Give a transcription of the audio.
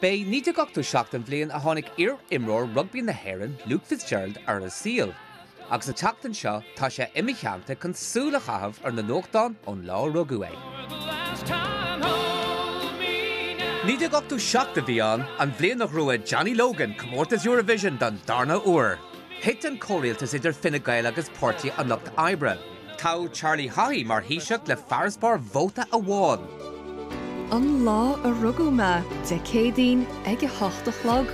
Bei ní gachtú seach an bblion a tháinig ar imróir rugbí na haan Luke Fitzgerald ar a síl. agus a teachtain seo tá sé imimecheanta chusúla chahabh ar na nóchtán ón lá rugu é. Níidir gachtú seachta bhíán an bblion nach ruúid Johnny Logan commórtas Eurovision don darna uair. Hit an choréaltas idir finna gaile agus portí an nacht ebre. Tá Charlie Haughey mar híiseach le farspar bóta a bháin. An lá a rugú me de cédín ag hochtalog